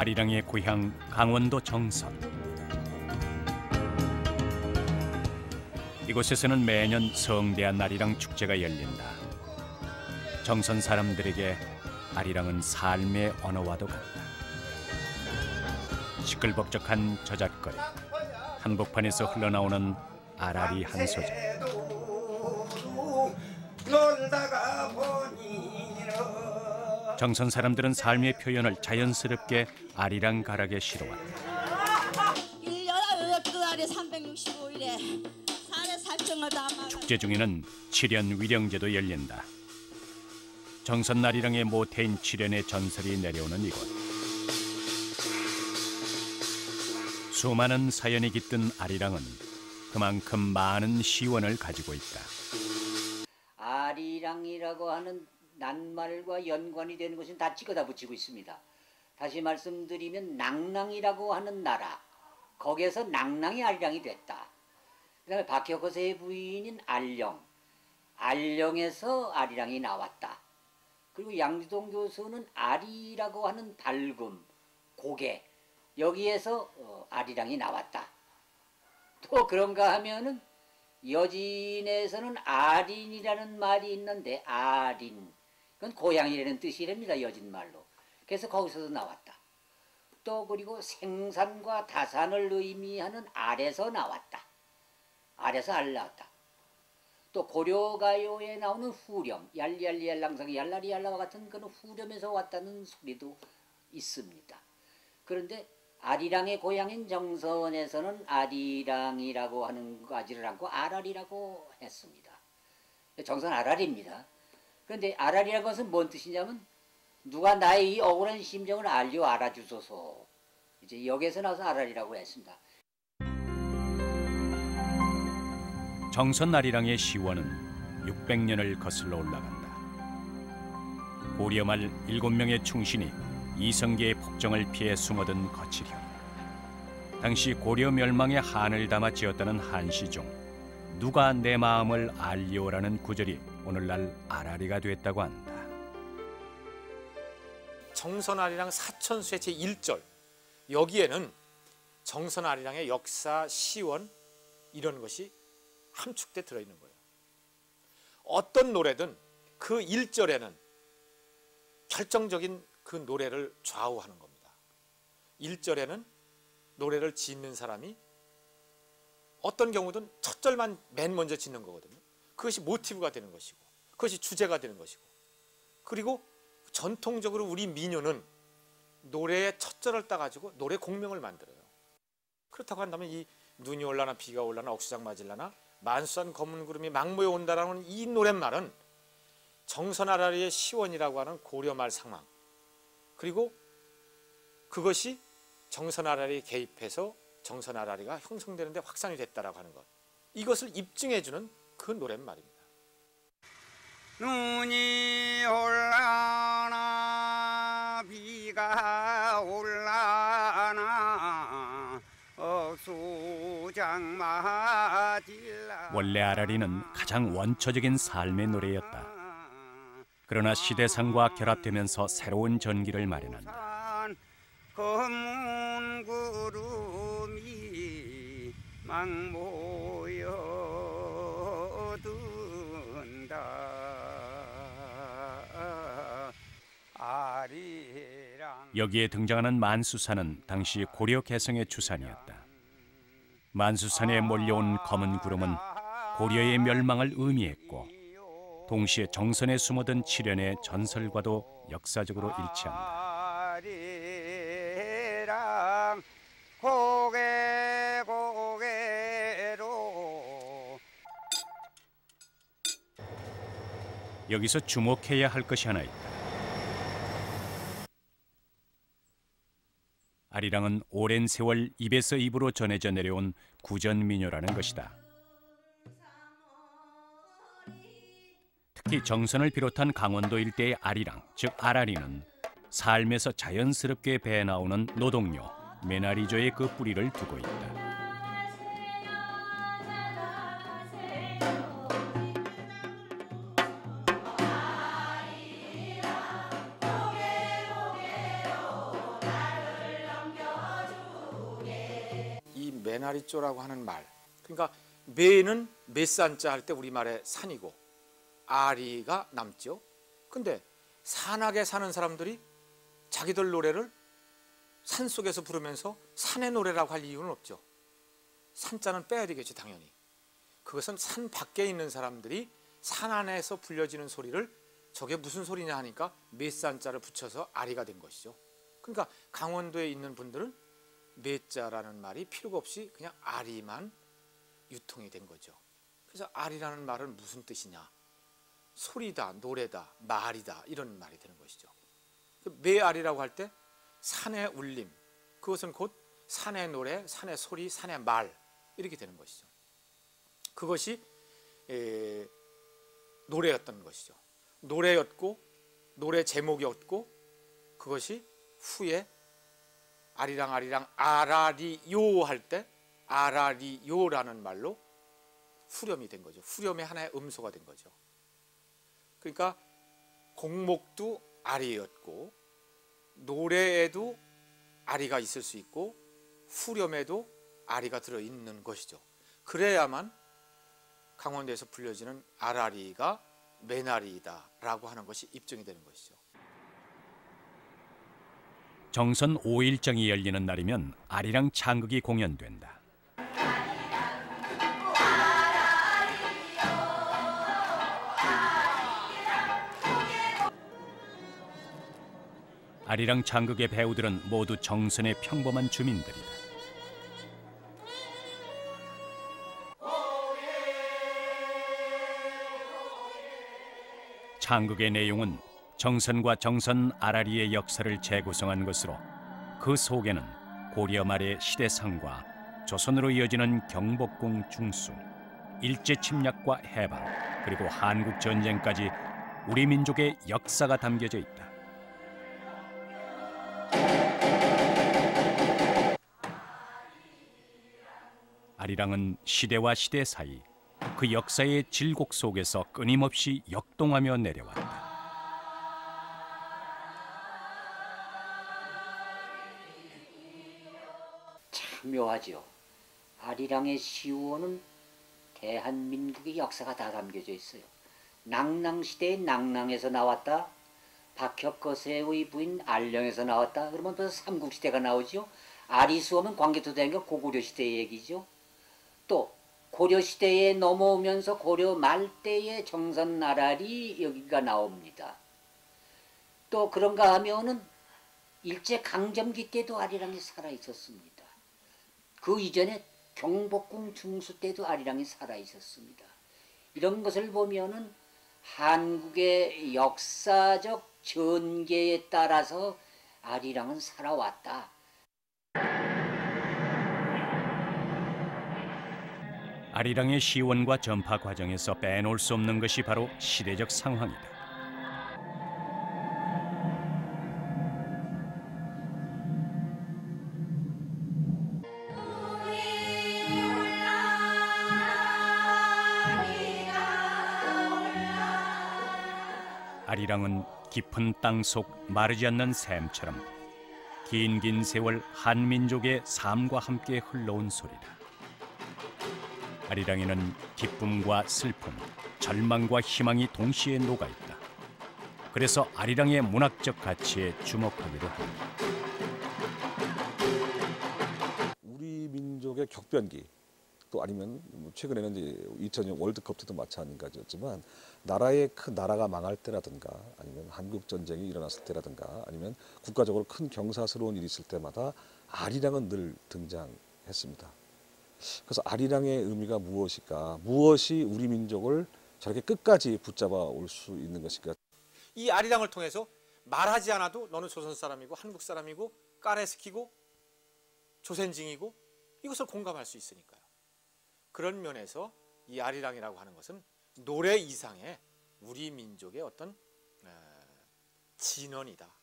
아리랑의 고향 강원도 정선. 이곳에서는 매년 성대한 아리랑 축제가 열린다. 정선 사람들에게 아리랑은 삶의 언어와도 같다. 시끌벅적한 저잣거리, 한복판에서 흘러나오는 아라리 한 소절. 정선 사람들은 삶의 표현을 자연스럽게 아리랑 가락에 실어왔다. 1년 그 아래 365일에 산에 살정을 담아 축제 중에는 칠연 위령제도 열린다. 정선 아리랑의 모태인 칠연의 전설이 내려오는 이곳. 수많은 사연이 깃든 아리랑은 그만큼 많은 시원을 가지고 있다. 아리랑이라고 하는 낱말과 연관이 되는 것은 다 찍어다 붙이고 있습니다. 다시 말씀드리면 낭랑이라고 하는 나라 거기에서 낭랑이 아리랑이 됐다. 그 다음에 박혁거세의 부인인 알령 알령에서 아리랑이 나왔다. 그리고 양지동 교수는 아리라고 하는 밝음 고개 여기에서 어, 아리랑이 나왔다. 또 그런가 하면은 여진에서는 아린이라는 말이 있는데 아린 그건 고향이라는 뜻이랍니다 여진말로. 그래서 거기서도 나왔다. 또 그리고 생산과 다산을 의미하는 알에서 나왔다. 알에서 알 나왔다. 또 고려가요에 나오는 후렴 얄얄얄랑상 얄라리얄라와 같은 그런 후렴에서 왔다는 소리도 있습니다. 그런데 아리랑의 고향인 정선에서는 아리랑이라고 하는 가지를 않고 아랄이라고 했습니다. 정선 아랄입니다. 그런데 아랄이라는 것은 뭔 뜻이냐면 누가 나의 이 억울한 심정을 알려 알아주소서. 이제 여기에서 나와서 아랄이라고 했습니다. 정선 아리랑의 시원은 600년을 거슬러 올라간다. 고려 말 7명의 충신이 이성계의 폭정을 피해 숨어든 거칠현. 당시 고려 멸망의 한을 담아 지었다는 한시 중 누가 내 마음을 알리오라는 구절이 오늘날 아라리가 됐다고 한다. 정선아리랑 사천수의 제1절 여기에는 정선아리랑의 역사, 시원 이런 것이 함축돼 들어있는 거예요. 어떤 노래든 그 1절에는 결정적인 그 노래를 좌우하는 겁니다. 1절에는 노래를 짓는 사람이 어떤 경우든 첫 절만 맨 먼저 짓는 거거든요. 그것이 모티브가 되는 것이고 그것이 주제가 되는 것이고 그리고 전통적으로 우리 민요는 노래의 첫 절을 따가지고 노래 공명을 만들어요. 그렇다고 한다면 이 눈이 올라나 비가 올라나 억수장 맞을라나 만수한 검은 구름이 막 모여 온다라는 이 노랫말은 정선아라리의 시원이라고 하는 고려말 상황 그리고 그것이 정선아라리 개입해서 정선아라리가 형성되는데 확산이 됐다라고 하는 것 이것을 입증해주는 그 노랫말입니다. 눈이 올라나 비가 올라나 억수장 맞을라 원래 아라리는 가장 원초적인 삶의 노래였다. 그러나 시대상과 결합되면서 새로운 전기를 마련한다. 산 검은 구름이 막모 여기에 등장하는 만수산은 당시 고려 개성의 주산이었다. 만수산에 몰려온 검은 구름은 고려의 멸망을 의미했고 동시에 정선에 숨어든 칠연의 전설과도 역사적으로 일치한다. 여기서 주목해야 할 것이 하나 있다. 아리랑은 오랜 세월 입에서 입으로 전해져 내려온 구전 민요라는 것이다. 특히 정선을 비롯한 강원도 일대의 아리랑, 즉 아라리는 삶에서 자연스럽게 배 나오는 노동요, 메나리조의 그 뿌리를 두고 있다. 메나리쪼라고 하는 말. 그러니까 매는 메산자 할 때 우리말에 산이고 아리가 남죠. 근데 산악에 사는 사람들이 자기들 노래를 산 속에서 부르면서 산의 노래라고 할 이유는 없죠. 산자는 빼야 되겠지 당연히. 그것은 산 밖에 있는 사람들이 산 안에서 불려지는 소리를 저게 무슨 소리냐 하니까 메산자를 붙여서 아리가 된 것이죠. 그러니까 강원도에 있는 분들은 메자라는 말이 필요가 없이 그냥 아리만 유통이 된 거죠. 그래서 아리라는 말은 무슨 뜻이냐? 소리다, 노래다, 말이다 이런 말이 되는 것이죠. 메아리라고 할 때 산의 울림, 그것은 곧 산의 노래, 산의 소리, 산의 말 이렇게 되는 것이죠. 그것이 에, 노래였던 것이죠. 노래였고 노래 제목이었고 그것이 후에 아리랑 아리랑 아라리요 할 때 아라리요라는 말로 후렴이 된 거죠. 후렴의 하나의 음소가 된 거죠. 그러니까 곡목도 아리였고 노래에도 아리가 있을 수 있고 후렴에도 아리가 들어 있는 것이죠. 그래야만 강원도에서 불려지는 아라리가 메나리다라고 하는 것이 입증이 되는 것이죠. 정선 5일정이 열리는 날이면 아리랑 창극이 공연된다. 아리랑 창극의 배우들은 모두 정선의 평범한 주민들이다. 창극의 내용은 정선과 정선 아라리의 역사를 재구성한 것으로 그 속에는 고려 말의 시대상과 조선으로 이어지는 경복궁 중수, 일제 침략과 해방, 그리고 한국 전쟁까지 우리 민족의 역사가 담겨져 있다. 아리랑은 시대와 시대 사이 그 역사의 질곡 속에서 끊임없이 역동하며 내려왔다. 참 묘하죠. 아리랑의 시우어는 대한민국의 역사가 다 담겨져 있어요. 낭낭시대의 낭낭에서 나왔다. 박혁거세의 부인 알령에서 나왔다. 그러면 벌써 삼국시대가 나오죠. 아리수어는 광개토대왕과 고구려시대의 얘기죠. 또 고려시대에 넘어오면서 고려 말대의 정선나랄이 여기가 나옵니다. 또 그런가 하면은 일제 강점기 때도 아리랑이 살아 있었습니다. 그 이전에 경복궁 중수 때도 아리랑이 살아 있었습니다. 이런 것을 보면은 한국의 역사적 전개에 따라서 아리랑은 살아왔다. 아리랑의 시원과 전파 과정에서 빼놓을 수 없는 것이 바로 시대적 상황이다. 아리랑은 깊은 땅속 마르지 않는 샘처럼 긴긴 세월 한민족의 삶과 함께 흘러온 소리다. 아리랑에는 기쁨과 슬픔, 절망과 희망이 동시에 녹아 있다. 그래서 아리랑의 문학적 가치에 주목하기도 한다. 우리 민족의 격변기 또 아니면 뭐 최근에는 이제 2002년 월드컵 때도 마찬가지였지만 나라의 큰 나라가 망할 때라든가 아니면 한국 전쟁이 일어났을 때라든가 아니면 국가적으로 큰 경사스러운 일이 있을 때마다 아리랑은 늘 등장했습니다. 그래서 아리랑의 의미가 무엇일까? 무엇이 우리 민족을 저렇게 끝까지 붙잡아 올 수 있는 것일까? 이 아리랑을 통해서 말하지 않아도 너는 조선 사람이고 한국 사람이고 까레스키고 조센징이고 이것을 공감할 수 있으니까요. 그런 면에서 이 아리랑이라고 하는 것은 노래 이상의 우리 민족의 어떤 에, 진언이다.